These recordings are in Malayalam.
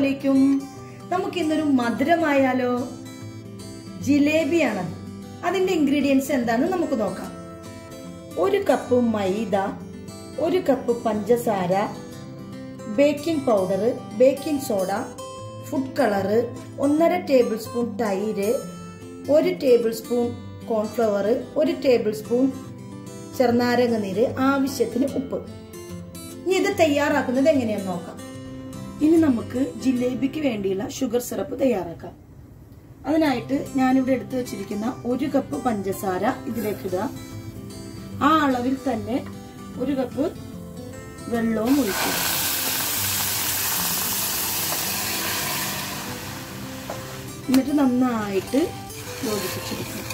അലൈക്കും നമുക്ക് ഇന്നൊരു മധുരമായാലോ? ജിലേബിയാണത് അതിന്റെ ഇൻഗ്രീഡിയൻസ് എന്താണെന്ന് നമുക്ക് നോക്കാം. ഒരു കപ്പ് മൈദ ഒരു കപ്പ് പഞ്ചസാര baking powder baking soda food colour ഒന്നര ടേബിൾ സ്പൂൺ തൈര് ഒരു ടേബിൾ സ്പൂൺ കോൺഫ്ലവർ ഒരു ടേബിൾ സ്പൂൺ ചെറുനാരങ്ങ നീര് ആവശ്യത്തിന് ഉപ്പ്. ഇനി ഇത് തയ്യാറാക്കുന്നത് എങ്ങനെയാണെന്ന് നോക്കാം. ഇനി നമുക്ക് ജിലേബിക്ക് വേണ്ടിയുള്ള ഷുഗർ സിറപ്പ് തയ്യാറാക്കാം. അതിനായിട്ട് ഞാനിവിടെ എടുത്തു വെച്ചിരിക്കുന്ന ഒരു കപ്പ് പഞ്ചസാര ഇതിലേക്ക് ഇടുക. ആ അളവിൽ തന്നെ ഒരു കപ്പ് വെള്ളവും ഒഴിക്കുക. എന്നിട്ട് നന്നായിട്ട് യോജിപ്പിച്ചെടുക്കുക.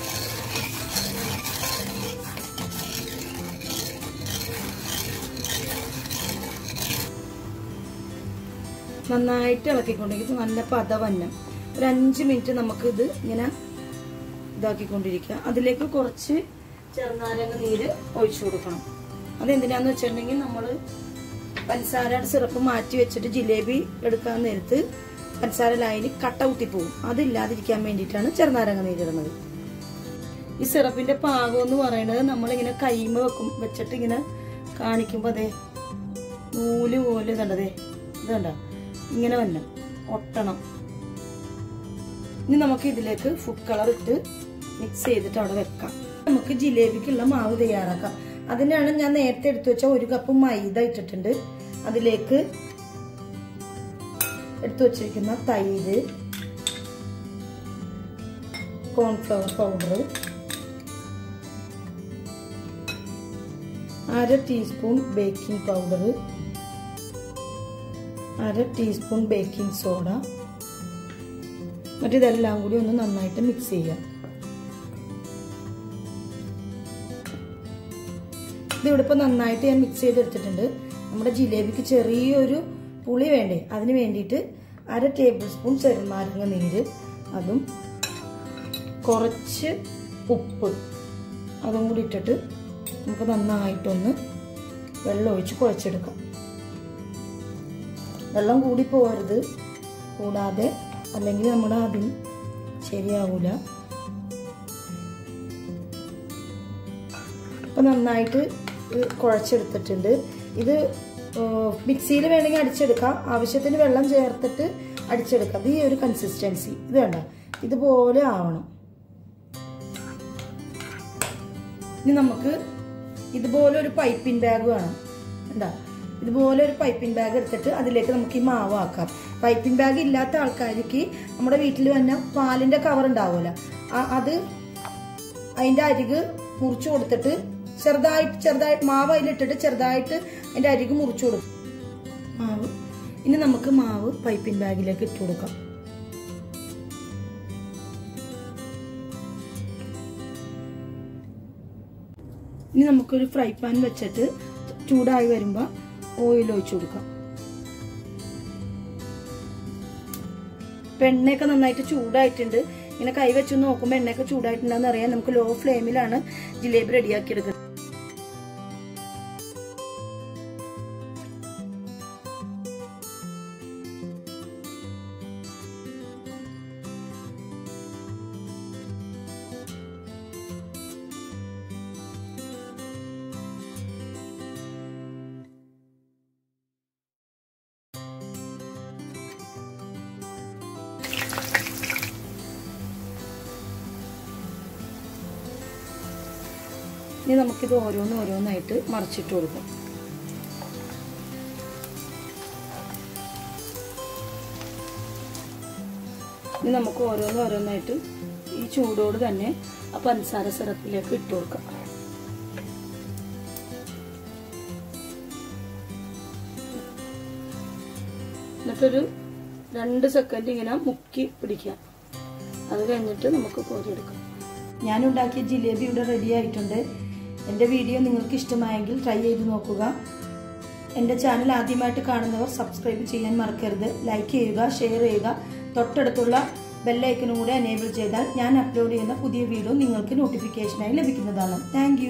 നന്നായിട്ട് ഇളക്കിക്കൊണ്ടിരിക്കും. നല്ല പതവന്നം ഒരു അഞ്ച് മിനിറ്റ് നമുക്ക് ഇത് ഇങ്ങനെ ഇതാക്കിക്കൊണ്ടിരിക്കുക. അതിലേക്ക് കുറച്ച് ചെറുനാരങ്ങ നീര് ഒഴിച്ചു കൊടുക്കണം. അതെന്തിനാന്ന് വെച്ചിട്ടുണ്ടെങ്കിൽ നമ്മൾ പഞ്ചസാരയുടെ സിറപ്പ് മാറ്റി വെച്ചിട്ട് ജിലേബി എടുക്കാൻ നേരത്ത് പഞ്ചസാര ലൈന് കട്ട കുത്തിപ്പോവും. അതില്ലാതിരിക്കാൻ വേണ്ടിയിട്ടാണ് ചെറുനാരങ്ങ നീരിടുന്നത് ഈ സിറപ്പിന്റെ പാകം എന്ന് പറയുന്നത് നമ്മളിങ്ങനെ കൈമ വെക്കും. വെച്ചിട്ട് ഇങ്ങനെ കാണിക്കുമ്പോൾ അതെ നൂൽ പോലെ ഇതുണ്ടതേ ഇതുണ്ടോ ഇങ്ങനെ തന്നെ ഒട്ടണം. ഇനി നമുക്ക് ഇതിലേക്ക് ഫുഡ് കളർ ഇട്ട് മിക്സ് ചെയ്തിട്ട് അവിടെ വെക്കാം. നമുക്ക് ജിലേബിക്കുള്ള മാവ് തയ്യാറാക്കാം. അതിനാണ് ഞാൻ നേരത്തെ എടുത്തു വെച്ച ഒരു കപ്പ് മൈദ ഇട്ടിട്ടുണ്ട്. അതിലേക്ക് എടുത്തു വച്ചിരിക്കുന്ന തൈര് കോൺഫ്ലവർ പൗഡർ അര ടീസ്പൂൺ ബേക്കിംഗ് പൗഡർ അര ടീസ്പൂൺ ബേക്കിംഗ് സോഡ ഇതെല്ലാം കൂടി ഒന്ന് നന്നായിട്ട് മിക്സ് ചെയ്യാം ഇതിവിടെ ഇപ്പോൾ നന്നായിട്ട് ഞാൻ മിക്സ് ചെയ്തെടുത്തിട്ടുണ്ട് നമ്മുടെ ജിലേബിക്ക് ചെറിയൊരു പുളി വേണ്ടേ? അതിന് വേണ്ടിയിട്ട് അര ടേബിൾ സ്പൂൺ ചെറുനാരങ്ങ നീര് അതും കുറച്ച് ഉപ്പ് അതും കൂടി ഇട്ടിട്ട് നമുക്ക് നന്നായിട്ടൊന്ന് വെള്ളം ഒഴിച്ച് കുഴച്ചെടുക്കാം. വെള്ളം കൂടി പോകരുത് കൂടാതെ അല്ലെങ്കിൽ നമ്മുടെ അതും ശരിയാവൂല. അപ്പൊ നന്നായിട്ട് കുഴച്ചെടുത്തിട്ടുണ്ട്. ഇത് മിക്സിയിൽ വേണമെങ്കിൽ അടിച്ചെടുക്കാം. ആവശ്യത്തിന് വെള്ളം ചേർത്തിട്ട് അടിച്ചെടുക്കാം. ഈ ഒരു കൺസിസ്റ്റൻസി ഇത് വേണ്ട ഇതുപോലെ ആവണം. ഇനി നമുക്ക് ഇതുപോലെ ഒരു പൈപ്പിംഗ് ബാഗ് വേണം. എന്താ ഇതുപോലെ ഒരു പൈപ്പിംഗ് ബാഗ് എടുത്തിട്ട് അതിലേക്ക് നമുക്ക് ഈ മാവ് ആക്കാം. പൈപ്പിംഗ് ബാഗ് ഇല്ലാത്ത ആൾക്കാർക്ക് നമ്മുടെ വീട്ടിൽ തന്നെ പാലിന്റെ കവർ ഉണ്ടാവുമല്ലോ. അത് അതിന്റെ അരിക് മുറിച്ചു കൊടുത്തിട്ട് ചെറുതായിട്ട് ചെറുതായിട്ട് മാവ് അതിലിട്ടിട്ട് ചെറുതായിട്ട് അതിന്റെ അരിക് മുറിച്ചു കൊടുക്കും. മാവ്. ഇനി നമുക്ക് മാവ് പൈപ്പിംഗ് ബാഗിലേക്ക് ഇട്ട് കൊടുക്കാം. ഇനി നമുക്കൊരു ഫ്രൈ പാൻ വെച്ചിട്ട് ചൂടായി വരുമ്പോൾ ഓയിൽ ഒഴിച്ചു കൊടുക്കാം എണ്ണയൊക്കെ നന്നായിട്ട് ചൂടായിട്ടുണ്ട്. ഇങ്ങനെ കൈ വെച്ച് നോക്കുമ്പോൾ എണ്ണയൊക്കെ ചൂടായിട്ടുണ്ടെന്ന് അറിയാം. നമുക്ക് ലോ ഫ്ലെയിമിലാണ് ജിലേബി റെഡിയാക്കി എടുക്കുന്നത്. ഇനി നമുക്കിത് ഓരോന്ന് ഓരോന്നായിട്ട് മറിച്ചിട്ട് കൊടുക്കും. ഇനി നമുക്ക് ഓരോന്ന് ഓരോന്നായിട്ട് ഈ ചൂടോട് തന്നെ ആ പഞ്ചസാര സിറപ്പിലേക്ക് ഇട്ട് കൊടുക്കാം. എന്നിട്ടൊരു രണ്ട് സെക്കൻഡ് ഇങ്ങനെ മുക്കി പിടിക്കാം അത് കഴിഞ്ഞിട്ട് നമുക്ക് കോരിയെടുക്കാം. ഞാൻ ഉണ്ടാക്കിയ ജിലേബി ഇവിടെ റെഡി ആയിട്ടുണ്ട്. എന്റെ വീഡിയോ നിങ്ങൾക്ക് ഇഷ്ടമായെങ്കിൽ ട്രൈ ചെയ്ത് നോക്കുക. എന്റെ ചാനൽ ആദ്യമായിട്ട് കാണുന്നവർ സബ്സ്ക്രൈബ് ചെയ്യാൻ മറക്കരുത്. ലൈക്ക് ചെയ്യുക ഷെയർ ചെയ്യുക. തൊട്ടടുത്തുള്ള ബെല്ലൈക്കനും കൂടെ എനേബിൾ ചെയ്താൽ ഞാൻ അപ്ലോഡ് ചെയ്യുന്ന പുതിയ വീഡിയോ നിങ്ങൾക്ക് നോട്ടിഫിക്കേഷനായി ലഭിക്കുന്നതാണ്. താങ്ക്